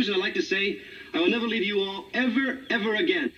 I'd like to say I will never leave you all ever, ever again.